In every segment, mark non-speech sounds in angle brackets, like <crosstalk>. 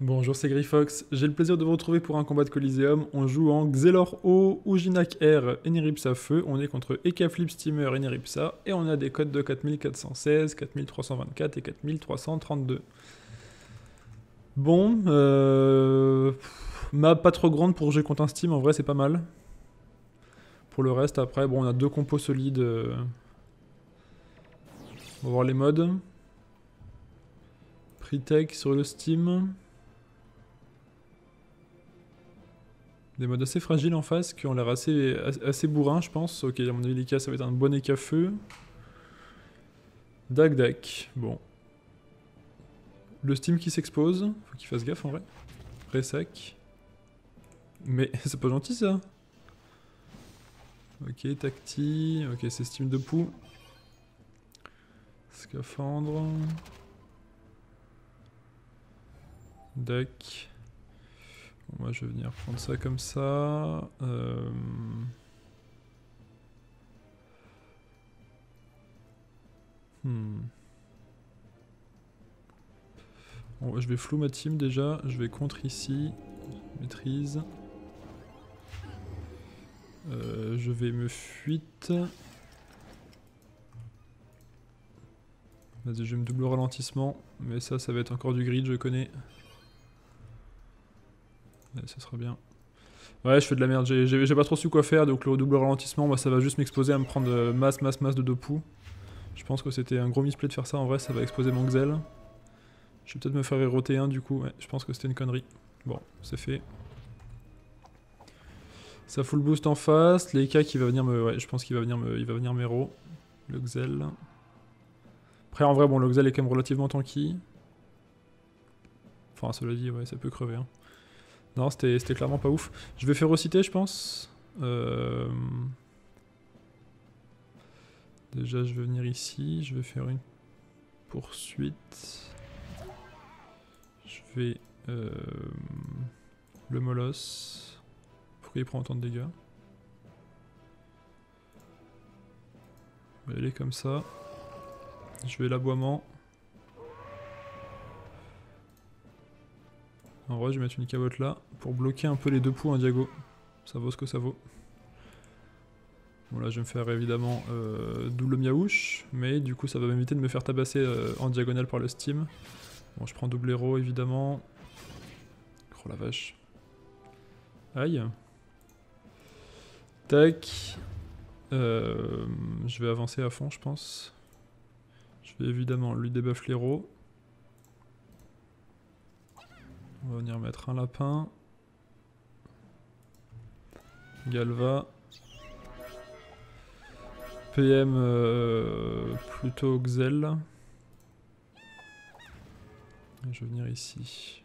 Bonjour, c'est Grifox. J'ai le plaisir de vous retrouver pour un combat de Coliseum. On joue en Xelor O, Ujinak R, Eneripsa Feu. On est contre Ekaflip Steamer, Eneripsa. Et on a des codes de 4416, 4324 et 4332. Bon, euh... map pas trop grande pour jouer contre un Steam, en vrai c'est pas mal. Pour le reste, après, bon, on a deux compos solides. euh. On va voir les modes. Pre-tech sur le Steam. Des modes assez fragiles en face qui ont l'air assez, assez bourrins, je pense. Ok, à mon avis, les cas, ça va être un bon Eka feu. Dac, bon. Le Steam qui s'expose, faut qu'il fasse gaffe en vrai. Ressac. Mais <laughs> c'est pas gentil ça. Ok, Tacti, ok, c'est Steam de poux. Scaphandre. Dac. Moi je vais venir prendre ça comme ça. Euh... Hmm. Je vais flou ma team déjà. Je vais contre ici. Maîtrise. Euh, je vais me fuite. Vas-y, je vais me double ralentissement. Mais ça, ça va être encore du grid, je connais. Ça sera bien. Ouais, je fais de la merde. J'ai- pas trop su quoi faire, donc le double ralentissement, moi, ça va juste m'exposer à me prendre euh, masse, masse, masse de Dopu. Je pense que c'était un gros misplay de faire ça. En vrai, ça va exposer mon Xel. Je vais peut-être me faire héros T1 du coup. Ouais, je pense que c'était une connerie. Bon, c'est fait. Ça full boost en face. Leica qui va venir me. Ouais, je pense qu'il va venir me. Il va venir m'héros. Le Xel. Après, en vrai, bon, le Xel est quand même relativement tanky. Enfin, cela dit, ouais, ça peut crever. hein. Non, c'était clairement pas ouf. Je vais férocité, je pense. Euh, Déjà, je vais venir ici. Je vais faire une poursuite. Je vais... euh, Le molosse. Pourquoi il prend autant de dégâts? On y aller comme ça. Je vais l'aboiement. En vrai, je vais mettre une cabotte là pour bloquer un peu les deux poux en diago. Ça vaut ce que ça vaut. Bon là je vais me faire évidemment euh, double miaouche, mais du coup ça va m'éviter de me faire tabasser euh, en diagonale par le steam. Bon je prends double héros évidemment. Oh la vache. Aïe. Tac. Euh, je vais avancer à fond je pense. Je vais évidemment lui débuff l'héros. On va venir mettre un lapin. Galva. PM euh, plutôt Xel. Je vais venir ici.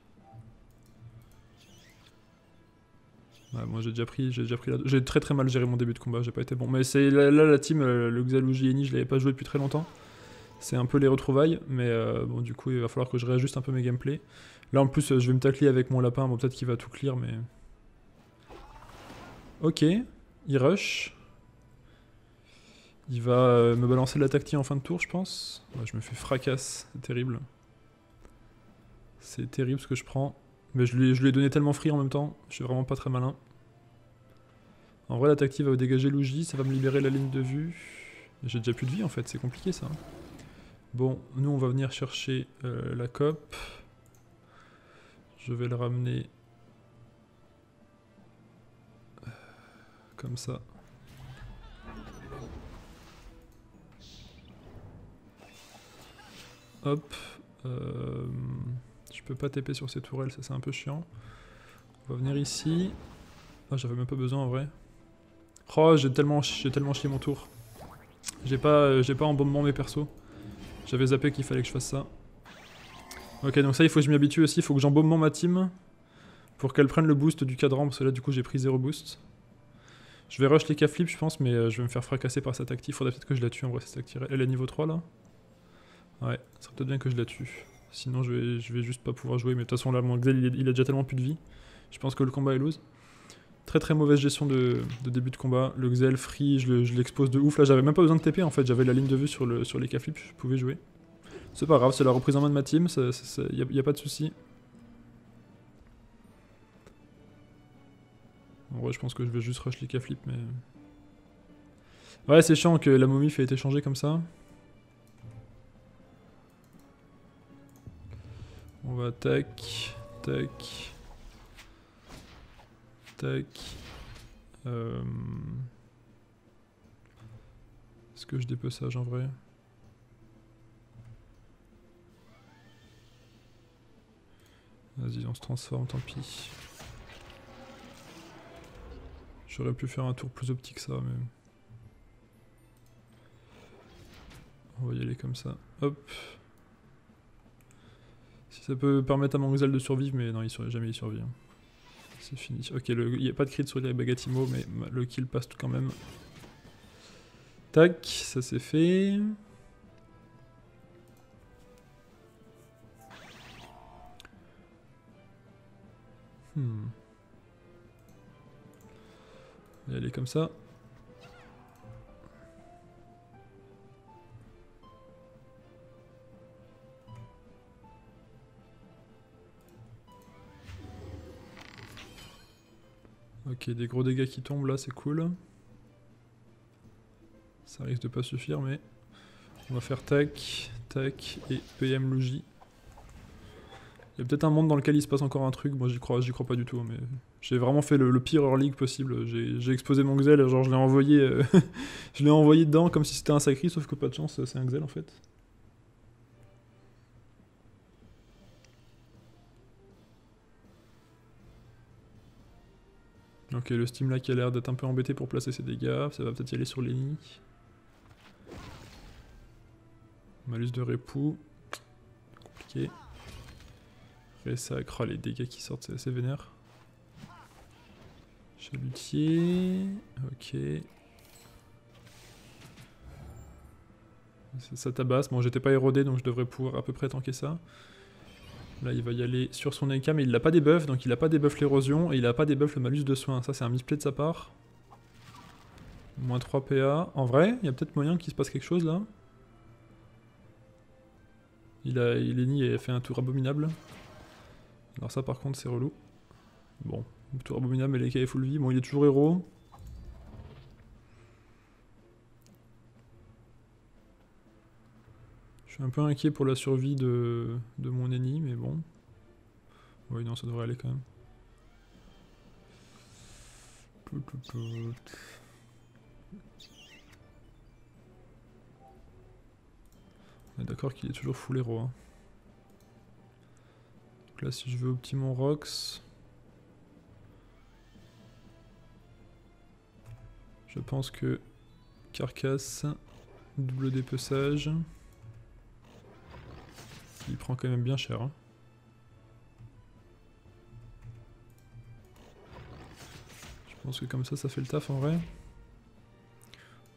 Moi j'ai déjà pris, j'ai déjà pris la... J'ai très très mal géré mon début de combat, j'ai pas été bon. Mais c'est là, là, la team, euh, le Xel ou JNI, je l'avais pas joué depuis très longtemps. C'est un peu les retrouvailles, mais euh, bon du coup il va falloir que je réajuste un peu mes gameplays. Là en plus euh, je vais me tacler avec mon lapin, bon peut-être qu'il va tout clear mais... Ok, il rush. Il va euh, me balancer de la tactique en fin de tour, je pense. Je me fais fracasse, c'est terrible. C'est terrible ce que je prends. Mais je lui, ai- je lui ai donné tellement free en même temps, je suis vraiment pas très malin. En vrai, la tactique va dégager Luigi, ça va me libérer la ligne de vue. J'ai déjà plus de vie en fait, c'est compliqué ça. Bon, nous on va venir chercher euh, la COP. Je vais le ramener comme ça. Hop. euh, je peux pas TP sur ces tourelles, ça c'est un peu chiant. On va venir ici. Ah, j'avais même pas besoin en vrai. Oh, j'ai tellement, tellement chié mon tour. J'ai pas, euh, j'ai pas embaumement mes persos. J'avais zappé qu'il fallait que je fasse ça. Ok, donc ça, il faut que je m'y habitue aussi. Il faut que j'embaume ma team pour qu'elle prenne le boost du cadran. Parce que là, du coup, j'ai pris zéro boost. Je vais rush les flip je pense, mais euh, je vais me faire fracasser par cette active. Faudrait peut-être que je la tue en vrai, cette active. Elle est niveau 3 là Ouais, ça serait peut-être bien que je la tue. Sinon, je vais, je vais juste pas pouvoir jouer. Mais de toute façon, là, mon Xel, il, il a déjà tellement plus de vie. Je pense que le combat est lose. Très très mauvaise gestion de, début de combat. Le Xel free, je le- je l'expose de ouf. Là, j'avais même pas besoin de TP en fait. J'avais la ligne de vue sur, le, sur les flip je pouvais jouer. C'est pas grave, c'est la reprise en main de ma team, il n'y a, pas de souci. En vrai, je pense que je vais juste rush les flip, mais... Ouais, c'est chiant que la momie a été changée comme ça. On va tac, tac, tac. Euh, est-ce que je dépeux en vrai? Vas-y, on se transforme, tant pis. J'aurais pu faire un tour plus optique que ça, mais... On va y aller comme ça. Hop. Si ça peut permettre à mon de survivre, mais non, il survit jamais il survit. Hein. C'est fini. Ok, il n'y a pas de crit sur les Bagatimo, mais le kill passe quand même. Tac, ça c'est fait. Hmm. On va y aller comme ça. Ok, des gros dégâts qui tombent là, c'est cool. Ça risque de pas suffire, mais on va faire tac, tac et PM Logi. Il y a peut-être un monde dans lequel il se passe encore un truc, moi j'y crois, j'y crois pas du tout, mais j'ai vraiment fait le, pire Early league possible. J'ai exposé mon Xel, genre je l'ai envoyé, euh, <laughs> je l'ai envoyé dedans comme si c'était un sacri, sauf que pas de chance, c'est un Xel en fait. Ok, le Steam là qui a l'air d'être un peu embêté pour placer ses dégâts, ça va peut-être y aller sur Lenny. Malus de Repou. Compliqué. Résacre, les dégâts qui sortent, c'est assez vénère. Chalutier. Ok. Ça tabasse. Bon, j'étais pas érodé, donc je devrais pouvoir à peu près tanker ça. Là, il va y aller sur son AK, mais il n'a pas des buffs, donc il n'a pas des buffs l'érosion, et il n'a pas des buffs le malus de soin. Ça, c'est un misplay de sa part. Moins 3 PA. En vrai, il y a peut-être moyen qu'il se passe quelque chose, là. Il a, il a fait un tour abominable. Alors ça, par contre, c'est relou. Bon, tour abominable, mais l'EK est full vie. Bon, il est toujours héros. suis un peu inquiet pour la survie de, de mon ennemi, mais bon. Oui, non, ça devrait aller quand même. On est d'accord qu'il est toujours full héros. Hein. Donc là, si je veux optimiser mon Rox, je pense que carcasse, double dépeçage. Il prend quand même bien cher. Hein. Je pense que comme ça, ça fait le taf en vrai.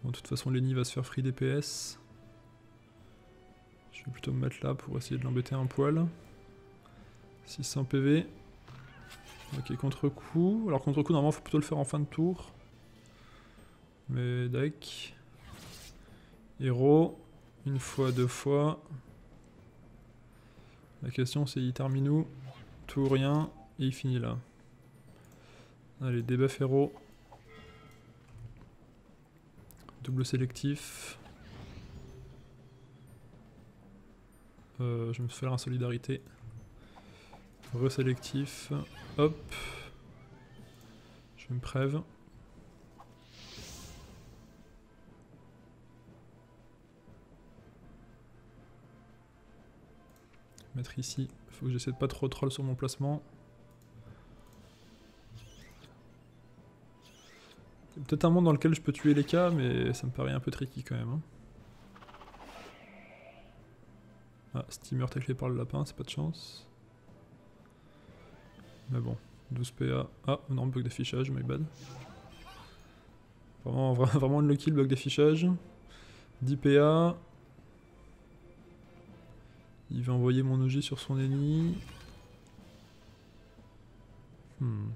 Bon, de toute façon, Lenny va se faire free DPS. Je vais plutôt me mettre là pour essayer de l'embêter un poil. 600 PV. Ok, contre-coup. Alors contre-coup, normalement, faut plutôt le faire en fin de tour. Mais deck. Héros. Une fois, deux fois. La question c'est il termine où? Tout ou rien, et il finit là. Allez, debuff héros. Double sélectif. Euh, je me faire un solidarité. Resélectif. Hop. Je me prève. mettre ici. Faut que j'essaie de pas trop troll sur mon placement. Peut-être un monde dans lequel je peux tuer les cas, mais ça me paraît un peu tricky quand même. Hein. Ah, steamer taclé par le lapin, c'est pas de chance. Mais bon, 12 PA. Ah, énorme bug d'affichage, my bad. Vraiment, <laughs> vraiment le kill, bug d'affichage. 10 PA. Il va envoyer mon OG sur son ennemi. Hmm.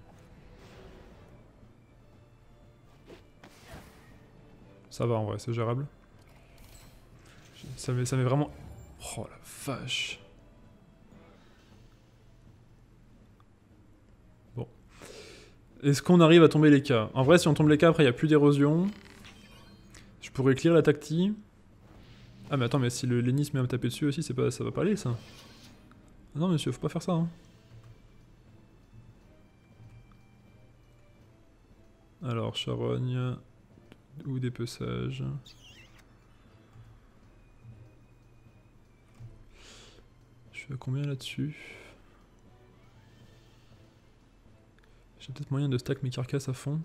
Ça va en vrai, c'est gérable. Ça ça met vraiment... Oh la vache Est-ce qu'on arrive à tomber les cas? En vrai, si on tombe les cas, après, il n'y a plus d'érosion. Je pourrais clear la tacti. Ah, mais attends, mais si le se met à me taper dessus aussi, pas, ça va pas aller, ça. Ah non, monsieur, faut pas faire ça. Hein. Alors, charogne ou dépeçage. Je suis à combien là-dessus? J'ai peut-être moyen de stack mes carcasses à fond.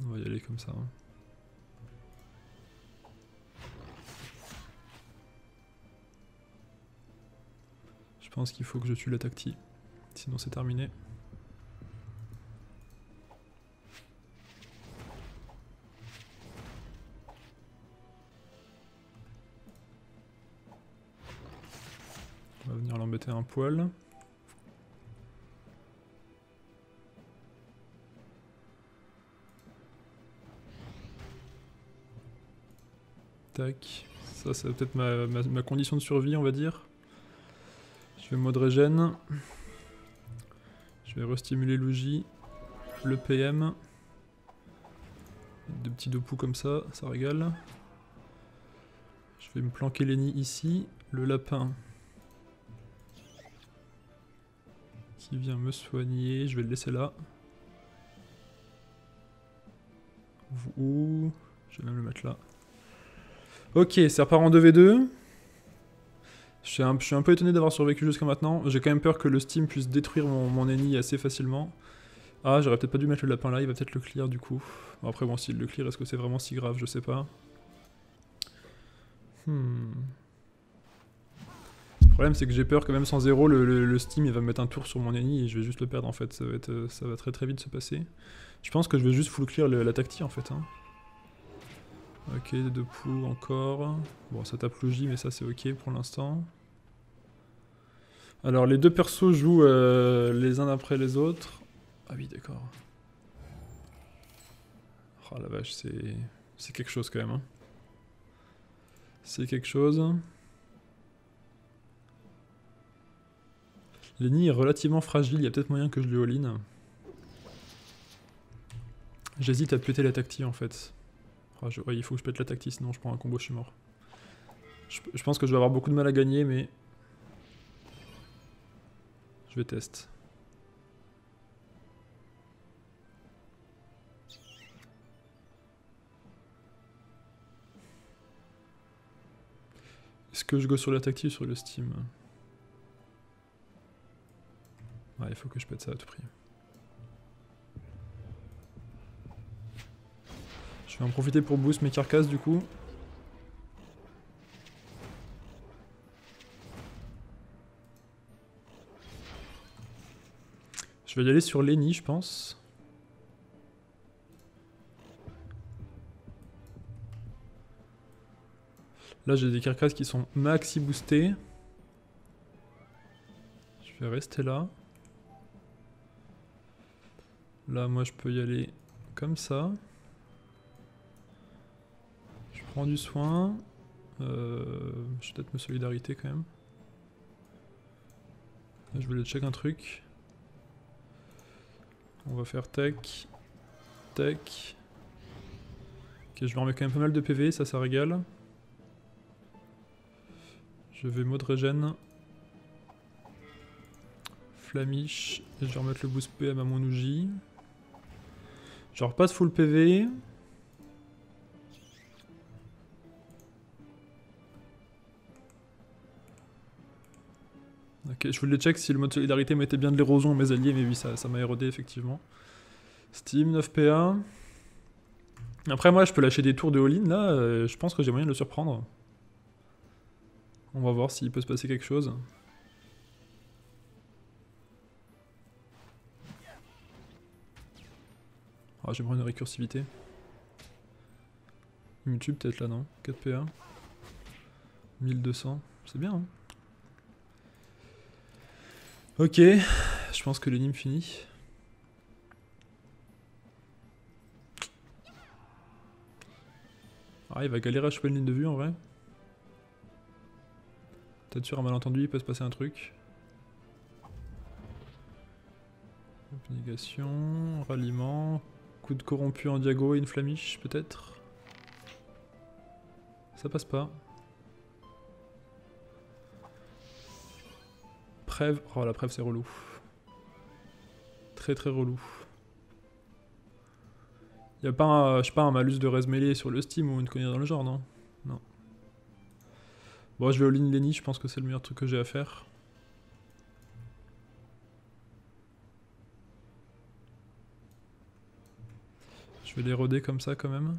On va y aller comme ça. Hein. Je pense qu'il faut que je tue la tacti. Sinon c'est terminé. Va l'embêter un poil. Tac. Ça, c'est peut-être ma, condition de survie, on va dire. Je vais mode régène. Je vais restimuler Luigi. Le PM. Deux petits deux poux comme ça, ça régale. Je vais me planquer les nids ici. Le lapin. Qui vient me soigner. Je vais le laisser là. Ouh. Je vais même le mettre là. Ok, ça repart en 2v2. Je suis, un, peu étonné d'avoir survécu jusqu'à maintenant. J'ai quand même peur que le Steam puisse détruire mon, ennemi assez facilement. Ah, j'aurais peut-être pas dû mettre le lapin là, il va peut-être le clear du coup. après, bon, s'il le clear, est-ce que c'est vraiment si grave? Je sais pas. Hmm. Le problème, c'est que j'ai peur que même sans zéro, le, Steam il va me mettre un tour sur mon ennemi et je vais juste le perdre en fait. Ça va, être, ça va très très vite se passer. Je pense que je vais juste full clear la tactique en fait. Hein. Ok, deux poux encore. Bon, ça tape Logi, mais ça c'est ok pour l'instant. Alors, les deux persos jouent euh, les uns après les autres. Ah oui, d'accord. Oh la vache, c'est... C'est quelque chose quand même. Hein. C'est quelque chose. Lenny est relativement fragile, il y a peut-être moyen que je lui all-in. J'hésite à péter la tactique en fait. Ah, il faut que je pète la tactique, sinon je prends un combo, je suis mort. Je, pense que je vais avoir beaucoup de mal à gagner, mais... Je vais tester. Est-ce que je go sur la tactique ou sur le Steam? Il faut que je pète ça à tout prix. Je vais en profiter pour boost mes carcasses du coup. Je vais y aller sur Lenny, je pense. Là, j'ai des carcasses qui sont maxi boostées. Je vais rester là. Là, moi, je peux y aller comme ça. Prends du soin. Euh, je vais peut-être me solidarité quand même. je voulais check un truc. On va faire tech. Tech. Ok, je me remets quand même pas mal de PV, ça, ça régale. Je vais mode régène. Flamiche. Je vais remettre le boost PM à mon Ouji. Je repasse full PV. Ok, je voulais check si le mode solidarité mettait bien de l'érosion à mes alliés, mais oui, ça m'a érodé effectivement. Steam 9 PA. Après, moi, je peux lâcher des tours de all-in là, euh, je pense que j'ai moyen de le surprendre. On va voir s'il peut se passer quelque chose. Ah, j'aimerais une récursivité. YouTube peut-être là, non? 4 PA. 1200, c'est bien, hein? Ok, je pense que l'énigme finit. Ah, il va galérer à choper une ligne de vue en vrai. Peut-être sur un malentendu, il peut se passer un truc. Négation, ralliement, coup de corrompu en diago et une flamiche peut-être? Ça passe pas. Prève. Oh la preuve c'est relou. Très très relou. Y'a pas un, je sais pas, un malus de res mêlé sur le Steam ou une connerie dans le genre, non? Non. Bon, je vais all-in Lenny, je pense que c'est le meilleur truc que j'ai à faire. Je vais les roder comme ça quand même.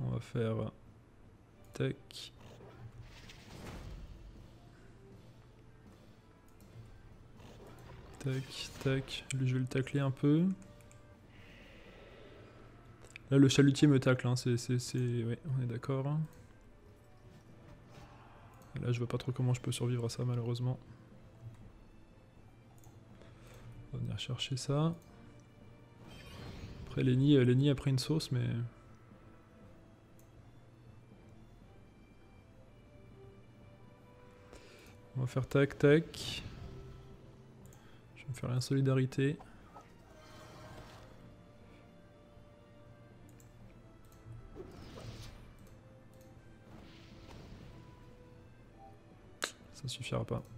On va faire... Tac. Tac, tac. Lui, je vais le tacler un peu. Là, le chalutier me tacle, hein. c'est... Ouais, on est d'accord. Là, je vois pas trop comment je peux survivre à ça, malheureusement. On venir chercher ça. Après, Lenny, euh, Lenny a pris une sauce, mais... On va faire tac, tac me faire un solidarité. Ça suffira pas. «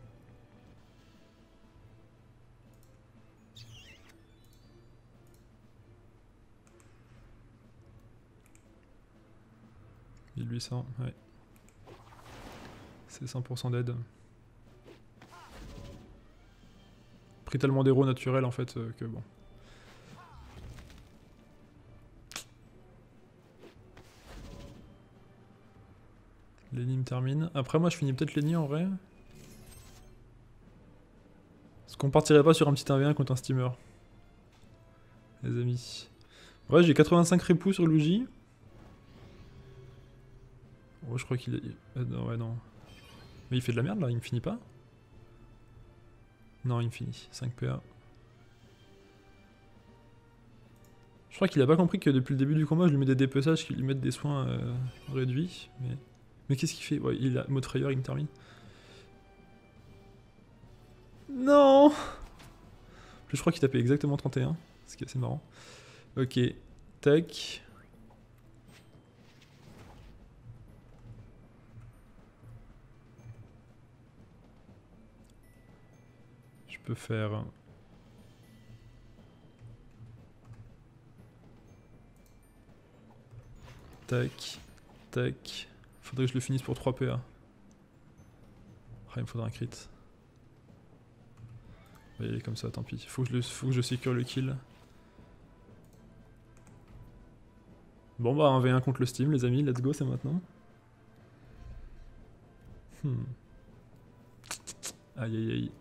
1800, ouais. C'est 100% d'aide. pris tellement d'héros naturels en fait euh, que bon. Lenny me termine. Après moi je finis peut-être Lenny en vrai. Est-ce qu'on partirait pas sur un petit 1v1 contre un steamer Les amis. Ouais j'ai 85 répous sur Luigi. Oh je crois qu'il est... Euh, ouais non. Mais il fait de la merde là, il me finit pas non, il me finit. 5 PA. Je crois qu'il a pas compris que depuis le début du combat, je lui mets des dépeçages qui lui mettent des soins euh, réduits. Mais, mais qu'est-ce qu'il fait? Ouais, il a mode il me termine. Non Je crois qu'il tapait exactement 31, ce qui est assez marrant. Ok, tac. Faire... Tac, tac. Faudrait que je le finisse pour 3 PA. Ah, il me faudra un crit. Comme ça, tant pis. Faut que je, faut que je le kill. Bon bah 1v1 contre le Steam les amis, let's go, c'est maintenant. Hmm. Aïe aïe aïe.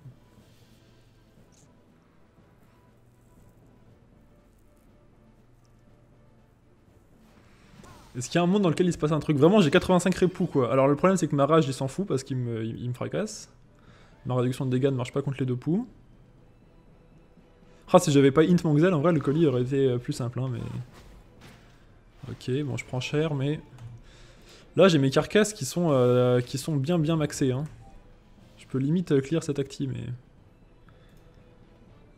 Est-ce qu'il y a un monde dans lequel il se passe un truc? Vraiment, j'ai 85 répous, quoi. Alors le problème, c'est que ma rage, il s'en fout parce qu'il me, il, me fracasse. Ma réduction de dégâts ne marche pas contre les deux poux. Ah, si j'avais pas int Mongzel, en vrai, le colis aurait été euh, plus simple, hein, mais... Ok, bon, je prends cher, mais... Là, j'ai mes carcasses qui sont, euh, qui sont bien bien maxées, hein. Je peux limite euh, clear cette acti, mais...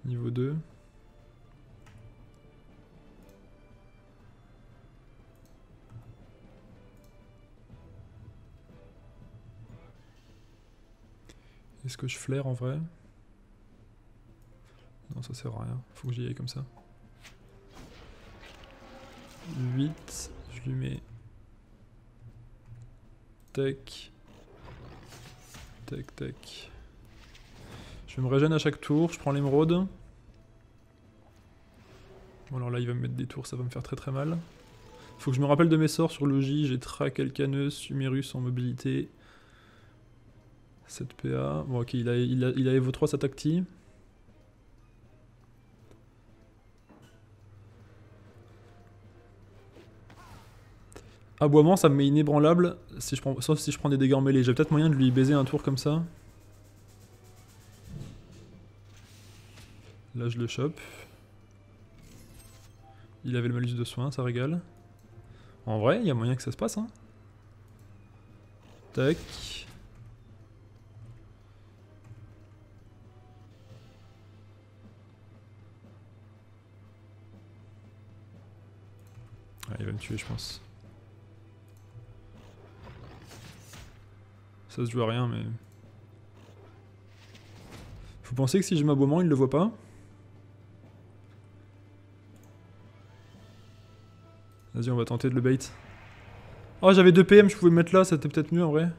Niveau 2... Est-ce que je flaire en vrai? Non, ça sert à rien. Faut que j'y aille comme ça. 8, je lui mets... Tac. Tac, tac. Je me régène à chaque tour, je prends l'émeraude. Bon alors là il va me mettre des tours, ça va me faire très très mal. Faut que je me rappelle de mes sorts sur Logi, j'ai Trac, Alcanus, Humerus en mobilité, 7 PA. Bon, ok, il a, il a, il a Evo 3 sa tacti. Aboiement, ça me met inébranlable, si je prends, sauf si je prends des dégâts en mêlée. J'ai peut-être moyen de lui baiser un tour comme ça. Là, je le chope. Il avait le malus de soin, ça régale. En vrai, il y a moyen que ça se passe. Hein. Tac. Il va me tuer, je pense. Ça se joue à rien, mais... Vous pensez que si je m'aboiement, il le voit pas? Vas-y, on va tenter de le bait. Oh, j'avais 2 PM, je pouvais me mettre là, c'était peut-être mieux en vrai.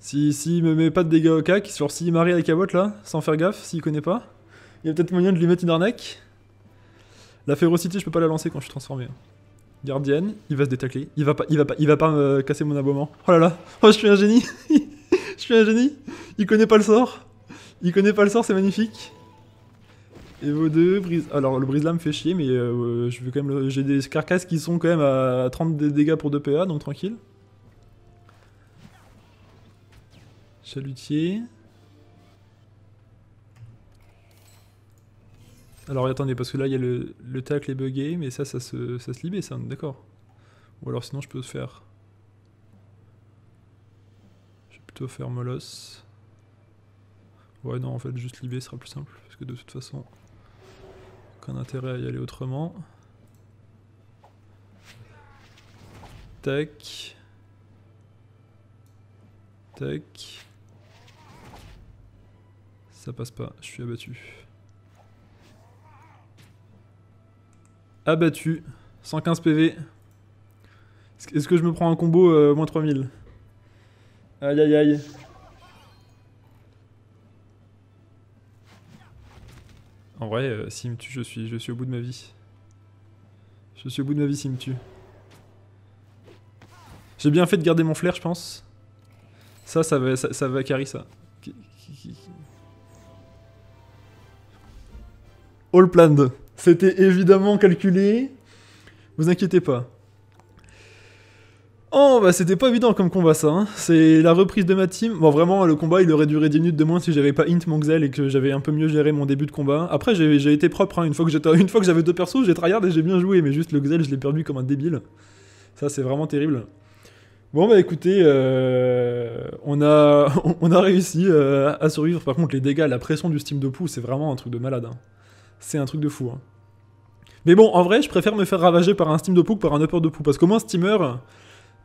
Si, si me met pas de dégâts au cac, genre s'il marie avec la là, sans faire gaffe, s'il connaît pas, il y a peut-être moyen de lui mettre une arnaque. La férocité, je peux pas la lancer quand je suis transformé. Gardienne, il va se détacler. Il va pas, il va pas, il va pas me casser mon aboiement. Oh là là, oh je suis un génie. <laughs> je suis un génie. Il connaît pas le sort. Il connaît pas le sort, c'est magnifique. Et vos deux, brise... Alors le brise-là me fait chier, mais euh, je veux quand même j'ai des carcasses qui sont quand même à 30 dégâts pour 2 PA, donc tranquille. Chalutier. Alors attendez, parce que là il y a le, le tacle est buggé, mais ça, ça se, ça se libère, ça, d'accord. Ou alors sinon je peux faire... Je vais plutôt faire Molos. Ouais non, en fait juste libé sera plus simple, parce que de toute façon... Aucun intérêt à y aller autrement. Tac. Tac. Ça passe pas, je suis abattu. Abattu. 115 PV. Est-ce que je me prends un combo euh, moins 3000 Aïe aïe aïe. En vrai, euh, s'il me tue, je suis, au bout de ma vie. Je suis au bout de ma vie s'il me tue. J'ai bien fait de garder mon flair, je pense. Ça, ça va, ça, va carry ça. All planned. C'était évidemment calculé. Vous inquiétez pas. Oh, bah c'était pas évident comme combat ça. Hein. C'est la reprise de ma team. Bon, vraiment, le combat il aurait duré 10 minutes de moins si j'avais pas int mon Xel et que j'avais un peu mieux géré mon début de combat. Après, j'ai été propre. Hein. Une fois que j'avais deux persos, j'ai tryhard et j'ai bien joué. Mais juste le Xel, je l'ai perdu comme un débile. Ça, c'est vraiment terrible. Bon, bah écoutez, euh, on, a, <laughs> on a réussi euh, à survivre. Par contre, les dégâts, la pression du Steam de Pou, c'est vraiment un truc de malade. Hein. C'est un truc de fou. Mais bon, en vrai, je préfère me faire ravager par un Steam de Pou que par un upper de Pou. Parce qu'au moins, Steamer.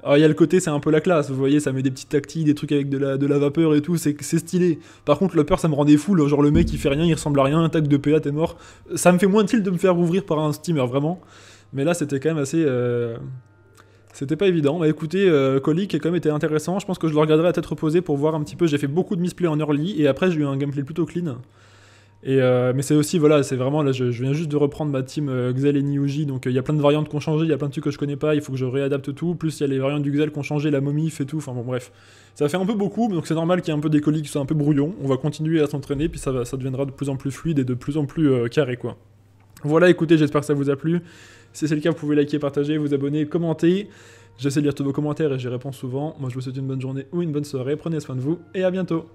Alors il y a le côté, c'est un peu la classe, vous voyez, ça met des petites tactiles, des trucs avec de la, vapeur et tout, c'est stylé. Par contre, le peur, ça me rendait fou, genre le mec il fait rien, il ressemble à rien, un tac de PA, t'es mort. Ça me fait moins tilt de me faire ouvrir par un steamer, vraiment. Mais là, c'était quand même assez. Euh, c'était pas évident. Bah écoutez, euh, Colic a quand même été intéressant. Je pense que je le regarderai à tête reposée pour voir un petit peu. J'ai fait beaucoup de misplay en early et après j'ai eu un gameplay plutôt clean. Euh, mais c'est aussi, voilà, c'est vraiment, là, je, viens juste de reprendre ma team euh, Xel et Niuji, donc euh, il y a plein de variantes qui ont changé, il y a plein de trucs que je connais pas, il faut que je réadapte tout, plus il y a les variantes du Xel qui ont changé, la momif et tout, enfin bon, bref. Ça fait un peu beaucoup, donc c'est normal qu'il y ait un peu des colis qui soient un peu brouillons, on va continuer à s'entraîner, puis ça, ça deviendra de plus en plus fluide et de plus en plus carré, quoi. Voilà, écoutez, j'espère que ça vous a plu. Si c'est le cas, vous pouvez liker, partager, vous abonner, commenter. J'essaie de lire tous vos commentaires et j'y réponds souvent. Moi, je vous souhaite une bonne journée ou une bonne soirée. Prenez soin de vous et à bientôt.